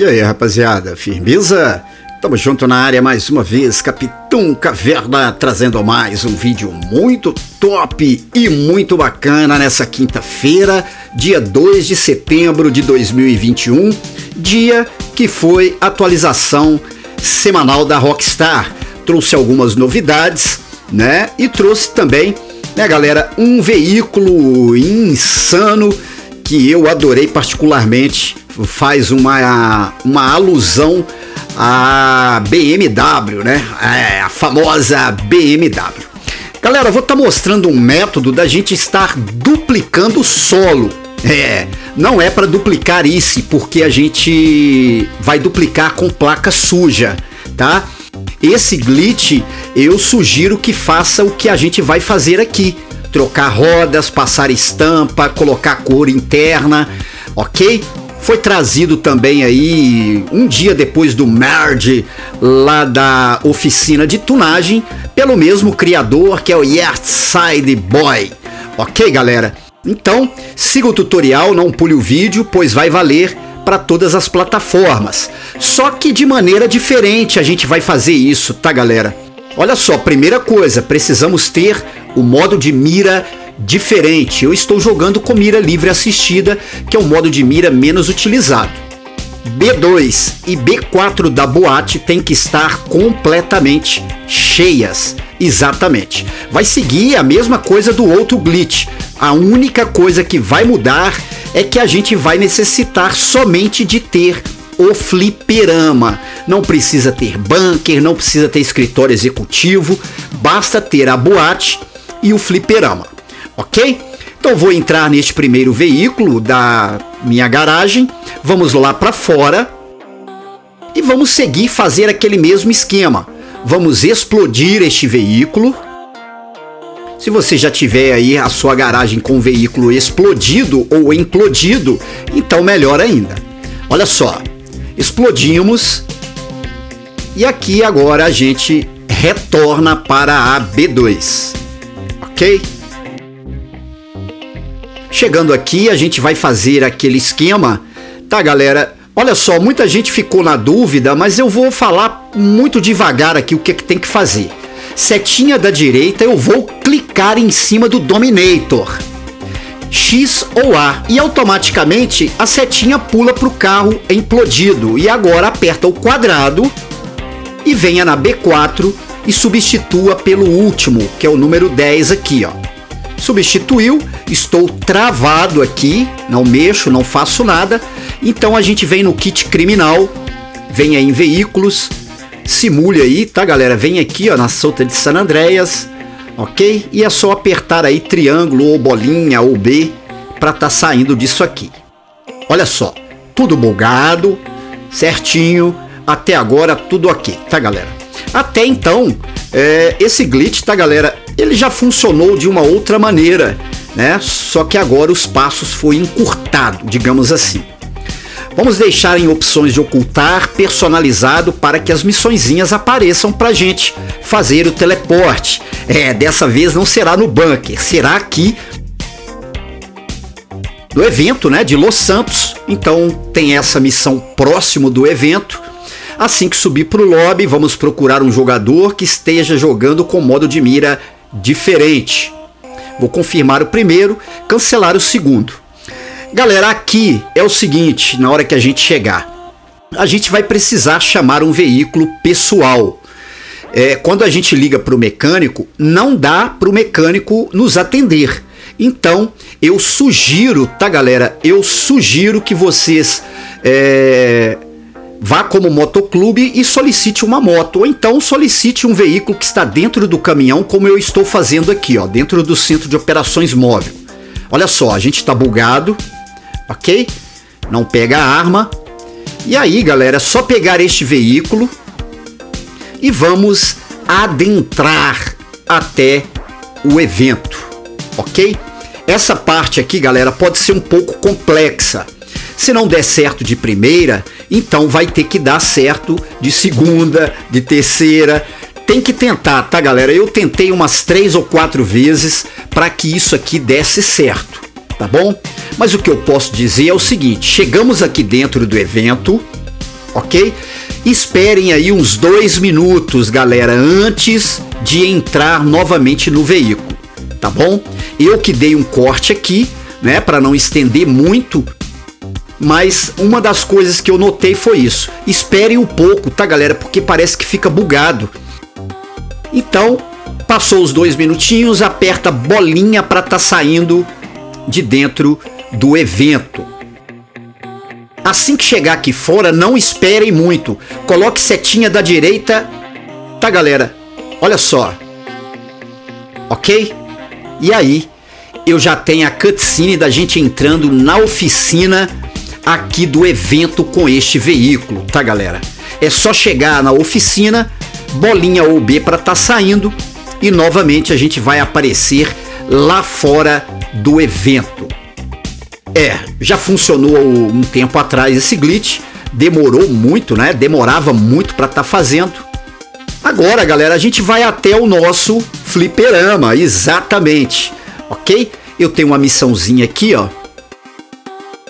E aí, rapaziada, firmeza? Tamo junto na área mais uma vez, Capitão Caverna trazendo mais um vídeo muito top e muito bacana nessa quinta-feira, dia 2 de setembro de 2021, dia que foi atualização semanal da Rockstar. Trouxe algumas novidades, né? E trouxe também, né, galera, um veículo insano que eu adorei particularmente, faz uma, uma alusão à BMW, né? É, a famosa BMW. Galera, vou estar tá mostrando um método da gente estar duplicando solo. É, não é para duplicar isso, porque a gente vai duplicar com placa suja, tá? Esse glitch eu sugiro que faça o que a gente vai fazer aqui trocar rodas, passar estampa, colocar cor interna, ok? Foi trazido também aí um dia depois do merge lá da oficina de tunagem pelo mesmo criador que é o Side Boy, ok galera? Então siga o tutorial, não pule o vídeo, pois vai valer para todas as plataformas. Só que de maneira diferente a gente vai fazer isso, tá galera? Olha só, primeira coisa, precisamos ter o modo de mira diferente. Eu estou jogando com mira livre assistida, que é o modo de mira menos utilizado. B2 e B4 da boate tem que estar completamente cheias. Exatamente. Vai seguir a mesma coisa do outro glitch. A única coisa que vai mudar é que a gente vai necessitar somente de ter o fliperama. Não precisa ter bunker, não precisa ter escritório executivo, basta ter a boate e o fliperama, ok? Então vou entrar neste primeiro veículo da minha garagem, vamos lá para fora e vamos seguir fazer aquele mesmo esquema. Vamos explodir este veículo. Se você já tiver aí a sua garagem com o veículo explodido ou implodido, então melhor ainda. Olha só, explodimos e aqui agora a gente retorna para a B2, ok? Chegando aqui a gente vai fazer aquele esquema, tá galera? Olha só, muita gente ficou na dúvida, mas eu vou falar muito devagar aqui o que, é que tem que fazer. Setinha da direita eu vou clicar em cima do Dominator. X ou A e automaticamente a setinha pula para o carro implodido e agora aperta o quadrado e venha na B4 e substitua pelo último, que é o número 10 aqui, ó. Substituiu, estou travado aqui, não mexo, não faço nada. Então a gente vem no kit criminal, vem aí em veículos, simule aí, tá galera? Vem aqui ó, na solta de San Andreas, ok? E é só apertar aí triângulo ou bolinha ou B para estar tá saindo disso aqui. Olha só, tudo bugado, certinho, até agora tudo ok, tá galera? Até então, é, esse glitch, tá galera, ele já funcionou de uma outra maneira, né? Só que agora os passos foi encurtado, digamos assim. Vamos deixar em opções de ocultar personalizado para que as missõezinhas apareçam pra gente fazer o teleporte. É, dessa vez não será no bunker, será aqui no evento, né, de Los Santos. Então tem essa missão próximo do evento. Assim que subir para o lobby, vamos procurar um jogador que esteja jogando com modo de mira diferente. Vou confirmar o primeiro, cancelar o segundo. Galera, aqui é o seguinte, na hora que a gente chegar, a gente vai precisar chamar um veículo pessoal. É, quando a gente liga para o mecânico, não dá para o mecânico nos atender. Então, eu sugiro, tá galera? Eu sugiro que vocês é, vá como motoclube e solicite uma moto, ou então solicite um veículo que está dentro do caminhão, como eu estou fazendo aqui, ó, dentro do centro de operações móvel. Olha só, a gente está bugado, ok? Não pega a arma. E aí, galera, é só pegar este veículo e vamos adentrar até o evento, ok? Essa parte aqui, galera, pode ser um pouco complexa. Se não der certo de primeira, então vai ter que dar certo de segunda, de terceira. Tem que tentar, tá, galera? Eu tentei umas três ou quatro vezes para que isso aqui desse certo tá bom? Mas o que eu posso dizer é o seguinte: chegamos aqui dentro do evento, ok? Esperem aí uns dois minutos, galera, antes de entrar novamente no veículo, tá bom? Eu que dei um corte aqui, né, para não estender muito, mas uma das coisas que eu notei foi isso. Esperem um pouco, tá, galera? Porque parece que fica bugado. Então, passou os dois minutinhos, aperta bolinha para tá saindo de dentro do evento. Assim que chegar aqui fora, não esperem muito. Coloque setinha da direita. Tá, galera? Olha só. Ok? E aí, eu já tenho a cutscene da gente entrando na oficina aqui do evento com este veículo, tá, galera? É só chegar na oficina, bolinha ou B para tá saindo e novamente a gente vai aparecer lá fora do evento. É, já funcionou um tempo atrás esse glitch, demorou muito, né? Demorava muito para estar tá fazendo. Agora, galera, a gente vai até o nosso fliperama, exatamente, ok? Eu tenho uma missãozinha aqui, ó,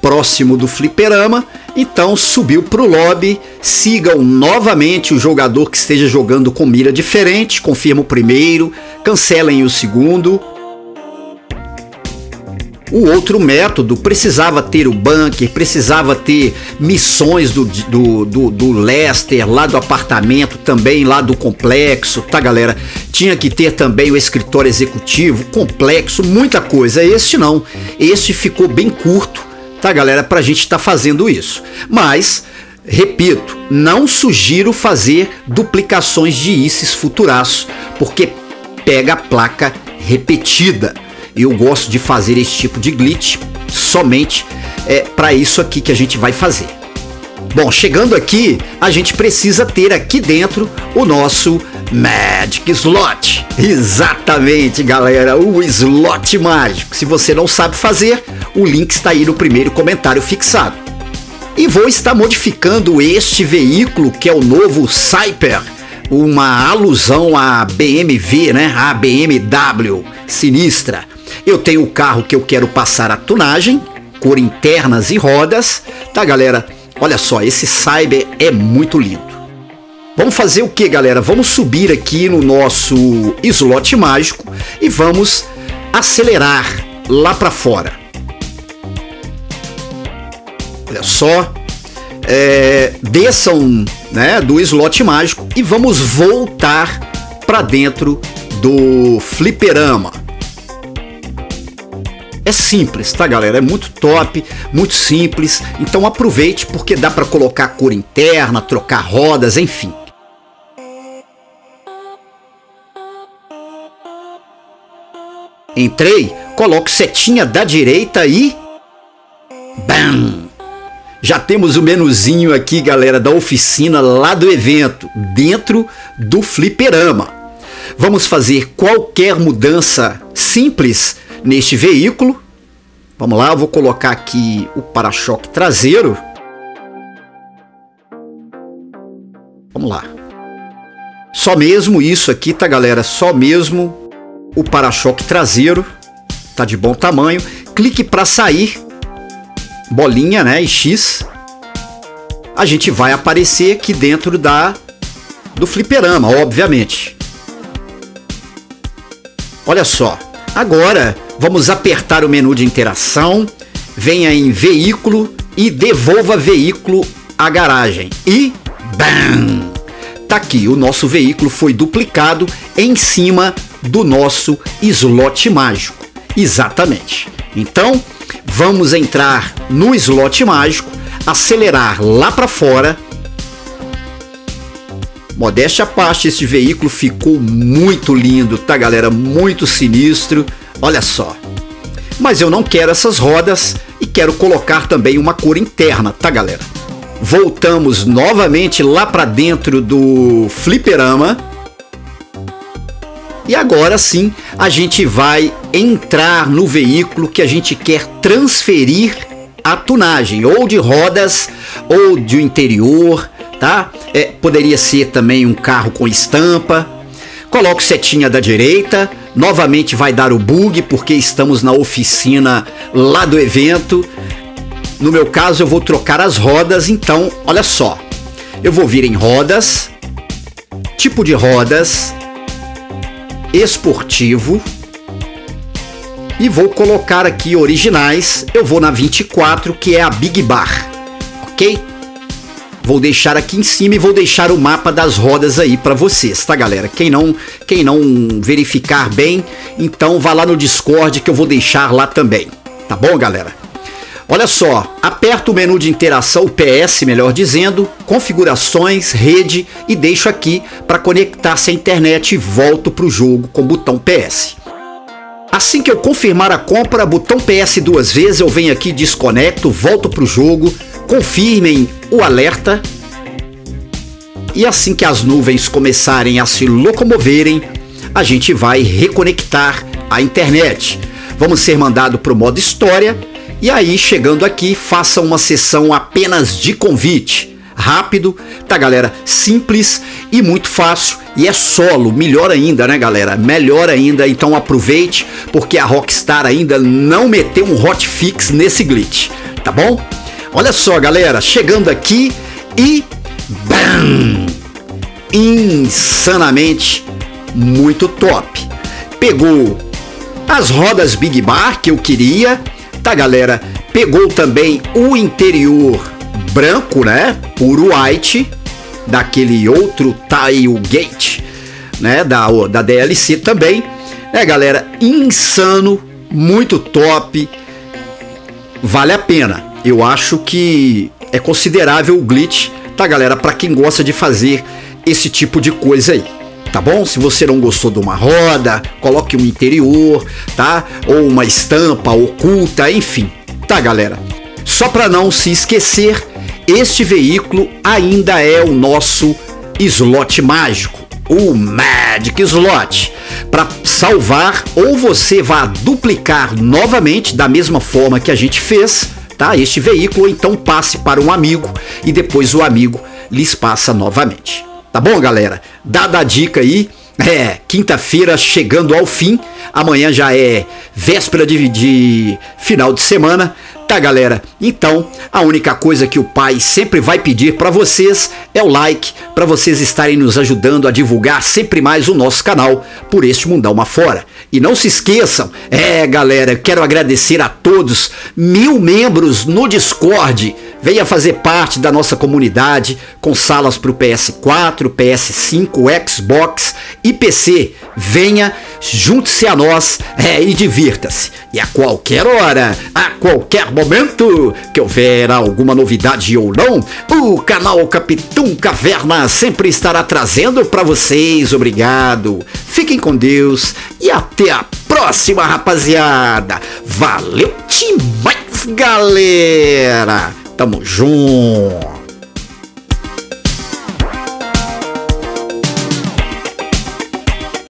próximo do fliperama, então subiu para o lobby, sigam novamente o jogador que esteja jogando com mira diferente, confirma o primeiro, cancelem o segundo, o outro método precisava ter o bunker, precisava ter missões do, do, do, do Lester, lá do apartamento, também lá do complexo, tá galera? Tinha que ter também o escritório executivo, complexo, muita coisa. Este não, este ficou bem curto, tá galera? Pra gente estar tá fazendo isso. Mas Repito, não sugiro fazer duplicações de ICES futuraço, porque pega a placa repetida. Eu gosto de fazer esse tipo de glitch somente é, para isso aqui que a gente vai fazer. Bom, chegando aqui, a gente precisa ter aqui dentro o nosso Magic Slot. Exatamente, galera, o slot mágico. Se você não sabe fazer, o link está aí no primeiro comentário fixado. E vou estar modificando este veículo que é o novo Cyper, uma alusão à BMW, né? A BMW sinistra. Eu tenho o carro que eu quero passar a tunagem, cor internas e rodas, tá galera? Olha só, esse Cyber é muito lindo. Vamos fazer o que, galera? Vamos subir aqui no nosso slot mágico e vamos acelerar lá para fora. Olha só, é, desçam né, do slot mágico e vamos voltar para dentro do fliperama. É simples, tá galera? É muito top, muito simples. Então aproveite porque dá para colocar cor interna, trocar rodas, enfim. Entrei, coloco setinha da direita e bam! Já temos o menuzinho aqui, galera, da oficina lá do evento, dentro do fliperama. Vamos fazer qualquer mudança simples neste veículo. Vamos lá, eu vou colocar aqui o para-choque traseiro. Vamos lá. Só mesmo isso aqui, tá, galera? Só mesmo o para-choque traseiro. Tá de bom tamanho. Clique para sair. Bolinha, né? E X. A gente vai aparecer aqui dentro da do fliperama, obviamente. Olha só. Agora vamos apertar o menu de interação, venha em veículo e devolva veículo à garagem. E BAM! Tá aqui, o nosso veículo foi duplicado em cima do nosso slot mágico. Exatamente. Então, vamos entrar no slot mágico, acelerar lá para fora. Modéstia à parte, esse veículo ficou muito lindo, tá galera? Muito sinistro. Olha só. Mas eu não quero essas rodas e quero colocar também uma cor interna, tá galera? Voltamos novamente lá para dentro do fliperama. E agora sim, a gente vai entrar no veículo que a gente quer transferir a tunagem, ou de rodas, ou de interior, tá? É, poderia ser também um carro com estampa. Coloco setinha da direita, novamente vai dar o bug porque estamos na oficina lá do evento. No meu caso, eu vou trocar as rodas, então, olha só. Eu vou vir em rodas, tipo de rodas, esportivo, e vou colocar aqui originais. Eu vou na 24, que é a Big Bar, ok? Vou deixar aqui em cima e vou deixar o mapa das rodas aí para vocês, tá galera? Quem não, quem não verificar bem, então vá lá no Discord que eu vou deixar lá também, tá bom galera? Olha só, aperto o menu de interação, PS melhor dizendo, configurações, rede e deixo aqui para conectar-se à internet e volto para o jogo com o botão PS. Assim que eu confirmar a compra, botão PS duas vezes, eu venho aqui, desconecto, volto para o jogo, confirmem o alerta e assim que as nuvens começarem a se locomoverem, a gente vai reconectar a internet. Vamos ser mandado para o modo história e aí, chegando aqui, faça uma sessão apenas de convite. Rápido, tá galera? Simples e muito fácil. E é solo, melhor ainda, né galera? Melhor ainda, então aproveite, porque a Rockstar ainda não meteu um hotfix nesse glitch, tá bom? Olha só galera, chegando aqui e... BAM! Insanamente muito top. Pegou as rodas Big Bar que eu queria, tá galera? Pegou também o interior branco, né? Puro white, daquele outro Tailgate, né? Da, da DLC também, né galera? Insano, muito top, vale a pena. Eu acho que é considerável o glitch, tá galera? Para quem gosta de fazer esse tipo de coisa aí tá bom? Se você não gostou de uma roda, coloque um interior, tá? Ou uma estampa oculta, enfim. Tá, galera? Só para não se esquecer, este veículo ainda é o nosso slot mágico, o Magic Slot. Para salvar ou você vá duplicar novamente da mesma forma que a gente fez, tá? Este veículo, ou então passe para um amigo e depois o amigo lhes passa novamente. Tá bom, galera? Dada a dica aí, é, quinta-feira chegando ao fim, amanhã já é véspera de, de final de semana, tá galera? Então, a única coisa que o pai sempre vai pedir para vocês é o like, para vocês estarem nos ajudando a divulgar sempre mais o nosso canal por este mundão afora. E não se esqueçam, é galera, quero agradecer a todos, mil membros no Discord, Venha fazer parte da nossa comunidade com salas para o PS4, PS5, Xbox e PC. Venha, junte-se a nós é, e divirta-se. E a qualquer hora, a qualquer momento que houver alguma novidade ou não, o canal Capitão Caverna sempre estará trazendo para vocês. Obrigado. Fiquem com Deus e até a próxima, rapaziada. Valeu demais, galera. Tamo junto.